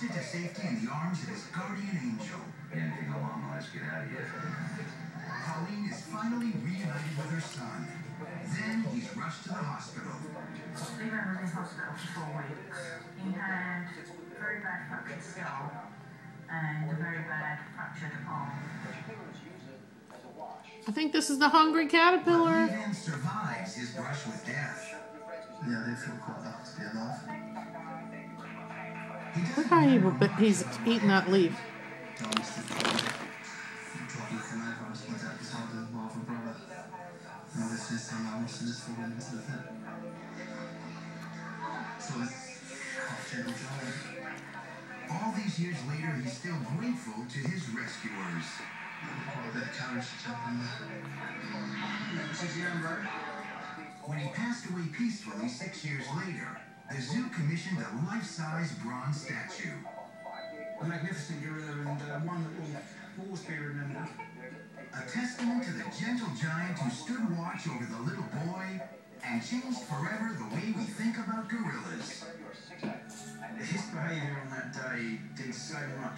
hoisted to safety in the arms of his guardian angel. Anything along, let's get out of here. Pauline is finally reunited with her son. Then he's rushed to the hospital. Leroy was in hospital for four weeks. He had very bad fractured skull and a very bad fractured arm. I think this is the hungry caterpillar. But survives his brush with death. Yeah, they feel quite lucky to be alive. He Look how he, what he's eating that leaf. All these years later, he's still grateful to his rescuers. When he passed away peacefully six years later, the zoo commissioned a life-size bronze statue. A magnificent gorilla and uh, one that will always be remembered. A testament to the gentle giant who stood watch over the little boy and changed forever the way we think about gorillas. His behaviour on that day did so much